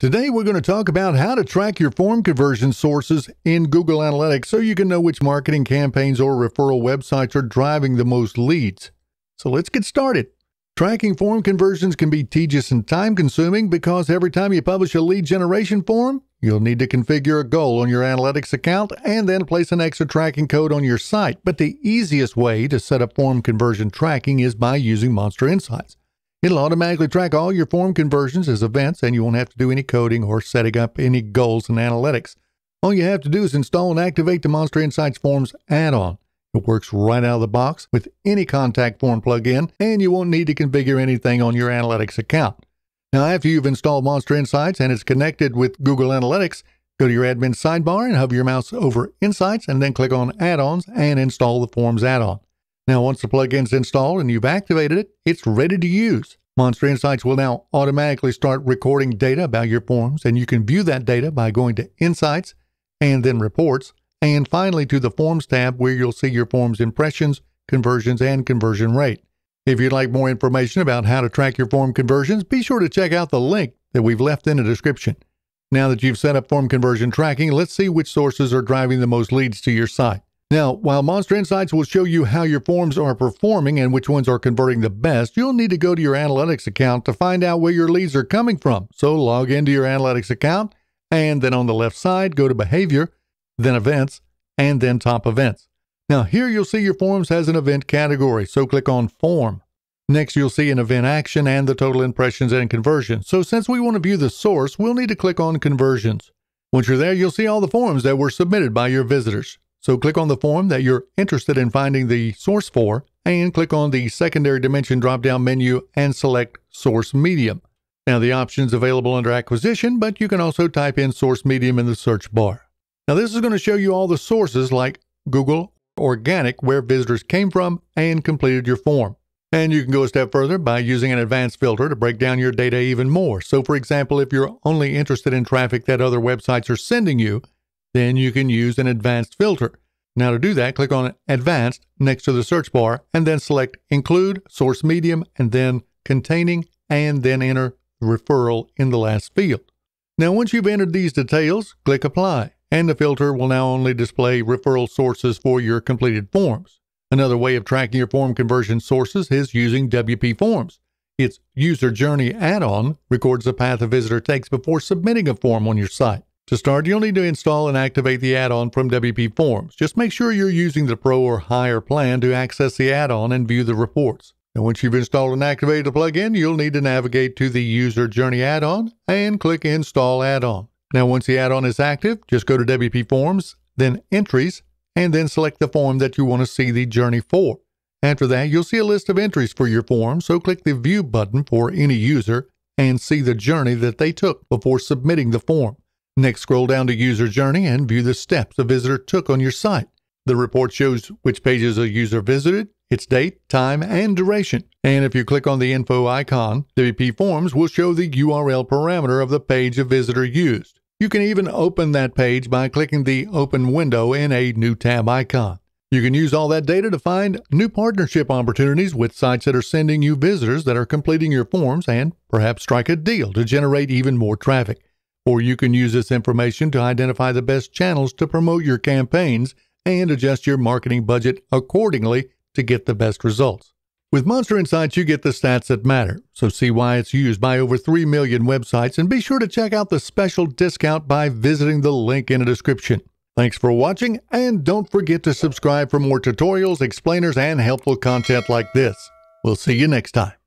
Today, we're going to talk about how to track your form conversion sources in Google Analytics so you can know which marketing campaigns or referral websites are driving the most leads. So let's get started. Tracking form conversions can be tedious and time consuming because every time you publish a lead generation form, you'll need to configure a goal on your analytics account and then place an extra tracking code on your site. But the easiest way to set up form conversion tracking is by using Monster Insights. It'll automatically track all your form conversions as events, and you won't have to do any coding or setting up any goals and analytics. All you have to do is install and activate the Monster Insights Forms add on. It works right out of the box with any contact form plugin, and you won't need to configure anything on your analytics account. Now, after you've installed Monster Insights and it's connected with Google Analytics, go to your admin sidebar and hover your mouse over Insights and then click on Add ons and install the Forms add on. Now, once the plugin's is installed and you've activated it, it's ready to use. Monster Insights will now automatically start recording data about your forms, and you can view that data by going to Insights and then Reports, and finally to the Forms tab where you'll see your form's impressions, conversions, and conversion rate. If you'd like more information about how to track your form conversions, be sure to check out the link that we've left in the description. Now that you've set up form conversion tracking, let's see which sources are driving the most leads to your site. Now, while Monster Insights will show you how your forms are performing and which ones are converting the best, you'll need to go to your analytics account to find out where your leads are coming from. So log into your analytics account and then on the left side, go to behavior, then events, and then top events. Now here you'll see your forms has an event category, so click on form. Next, you'll see an event action and the total impressions and conversions. So since we want to view the source, we'll need to click on conversions. Once you're there, you'll see all the forms that were submitted by your visitors. So click on the form that you're interested in finding the source for and click on the secondary dimension drop down menu and select source medium. Now the options available under acquisition, but you can also type in source medium in the search bar. Now this is going to show you all the sources like Google Organic where visitors came from and completed your form. And you can go a step further by using an advanced filter to break down your data even more. So for example, if you're only interested in traffic that other websites are sending you, then you can use an advanced filter. Now to do that, click on Advanced next to the search bar and then select Include, Source Medium, and then Containing, and then enter Referral in the last field. Now once you've entered these details, click Apply, and the filter will now only display referral sources for your completed forms. Another way of tracking your form conversion sources is using WP Forms. Its User Journey add-on records the path a visitor takes before submitting a form on your site. To start, you'll need to install and activate the add-on from WP Forms. Just make sure you're using the Pro or higher plan to access the add-on and view the reports. And once you've installed and activated the plugin, you'll need to navigate to the User Journey add-on and click Install Add-on. Now, once the add-on is active, just go to WP Forms, then Entries, and then select the form that you want to see the journey for. After that, you'll see a list of entries for your form, so click the View button for any user and see the journey that they took before submitting the form. Next, scroll down to User Journey and view the steps a visitor took on your site. The report shows which pages a user visited, its date, time, and duration. And if you click on the info icon, WP Forms will show the URL parameter of the page a visitor used. You can even open that page by clicking the Open window in a new tab icon. You can use all that data to find new partnership opportunities with sites that are sending you visitors that are completing your forms and perhaps strike a deal to generate even more traffic. Or you can use this information to identify the best channels to promote your campaigns and adjust your marketing budget accordingly to get the best results. With Monster Insights, you get the stats that matter, so see why it's used by over 3 million websites and be sure to check out the special discount by visiting the link in the description. Thanks for watching, and don't forget to subscribe for more tutorials, explainers, and helpful content like this. We'll see you next time.